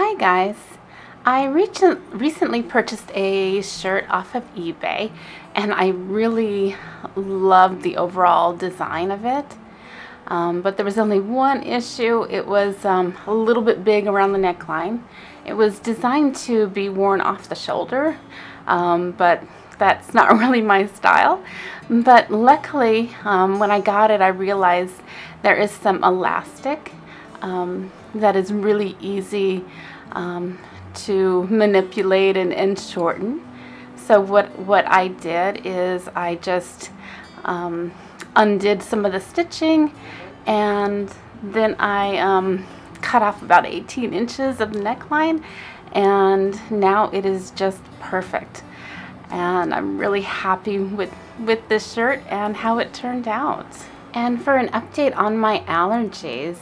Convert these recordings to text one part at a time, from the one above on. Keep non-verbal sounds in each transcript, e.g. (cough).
Hi guys. I recent, recently purchased a shirt off of eBay and I really loved the overall design of it. Um, but there was only one issue. It was um, a little bit big around the neckline. It was designed to be worn off the shoulder, um, but that's (laughs) not really my style. But luckily, um, when I got it, I realized there is some elastic um, that is really easy um, to manipulate and, and, shorten. So what, what I did is I just um, undid some of the stitching and then I um, cut off about 18 inches of the neckline and now it is just perfect and I'm really happy with with this shirt and how it turned out and for an update on my allergies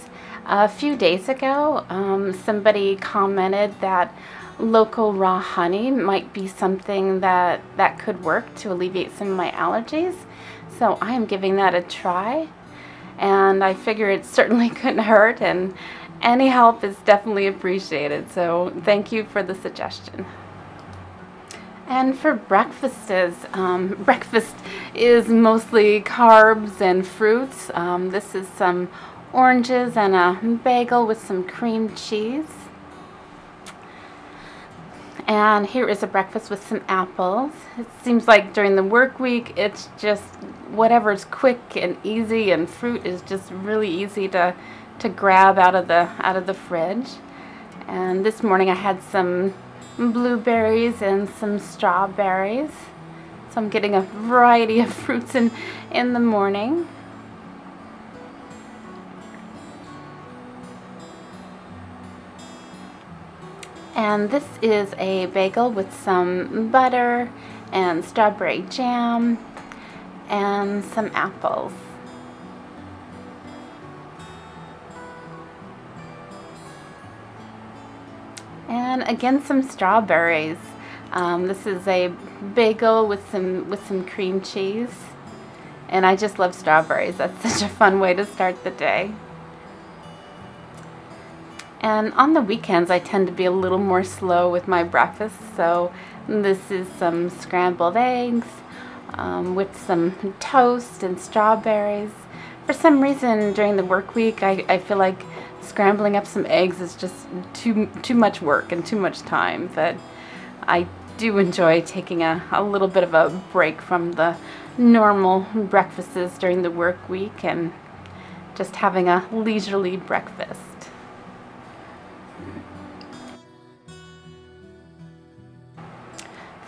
a few days ago, um, somebody commented that local raw honey might be something that, that could work to alleviate some of my allergies. So I am giving that a try. And I figure it certainly (laughs) couldn't hurt and any help is definitely appreciated. So thank you for the suggestion. And for breakfasts, um, (laughs) breakfast is mostly carbs and fruits. Um, this is some oranges and a bagel with some cream cheese. And here is a breakfast with some apples. It seems like during the work week, it's just whatever's quick and easy and fruit is just really easy to, to grab out of the out of the fridge. And this morning I had some blueberries and some strawberries. So I'm getting a variety of (laughs) fruits in, in the morning. And this is a bagel with some butter and strawberry jam and some apples. And again, some strawberries. Um, this is a bagel with some with some cream cheese. And I just love strawberries. That's (laughs) such a fun way to start the day. And on the weekends, I tend to be a little more slow with my breakfast. So this is some scrambled eggs um, with some toast and strawberries. For some reason, during the work week, I, I feel like scrambling up some eggs is just too too much work and too much time. But I do enjoy taking a, a little bit of a break from the normal breakfasts during the work week and just having a leisurely breakfast.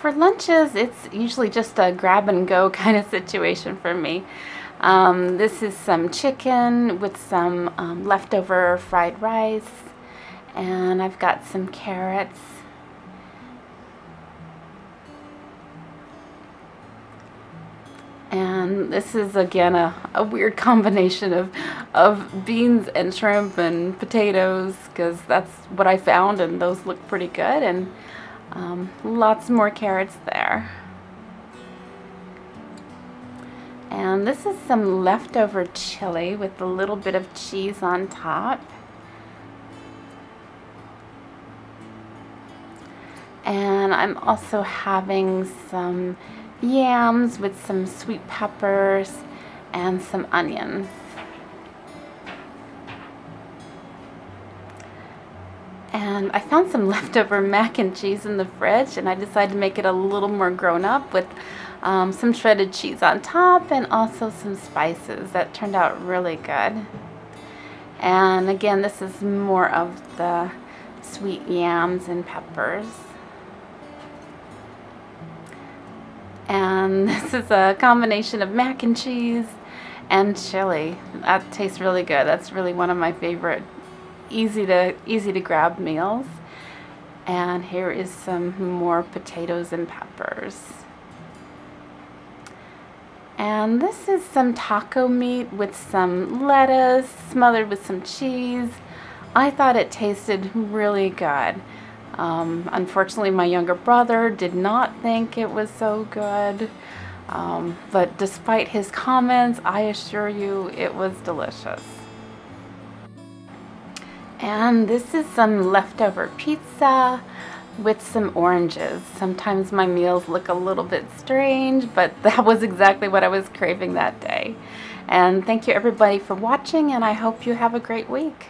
For lunches, it's usually just a grab and go (laughs) kind of situation for me. Um, this is some chicken with some um, leftover fried rice, and I've got some carrots. And this is again a, a weird (laughs) combination of, of beans and shrimp and potatoes because that's what I found and those look pretty good. And um, lots more carrots there. And this is some leftover chili with a little bit of cheese on top. And I'm also having some yams with some sweet peppers and some onions. And I found some (laughs) leftover mac and cheese in the fridge and I decided to make it a little more grown up with um, some shredded cheese on top and also some spices that turned out really good. And again this is more of the sweet yams and peppers. And (laughs) this is a combination of mac and cheese and chili. That tastes really good. That's really one of my favorite easy to easy to grab meals. And here is some more potatoes and peppers. And this is some taco meat with some lettuce smothered with some cheese. I thought it tasted really good. Um, unfortunately, my younger brother did not think it was so good. Um, but despite his comments, I assure you it was delicious. And this is some leftover pizza with some oranges. Sometimes my meals look a little bit strange, but (laughs) that was exactly what I was craving that day. And thank you everybody for watching and I hope you have a great week.